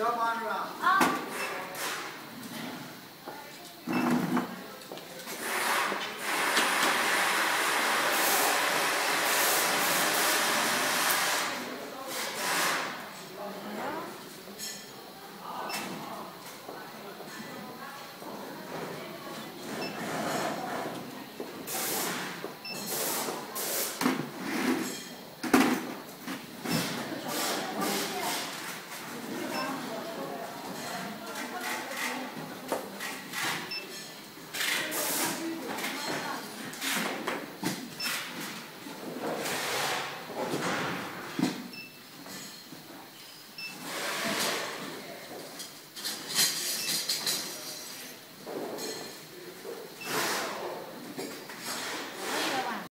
交房是吧？啊。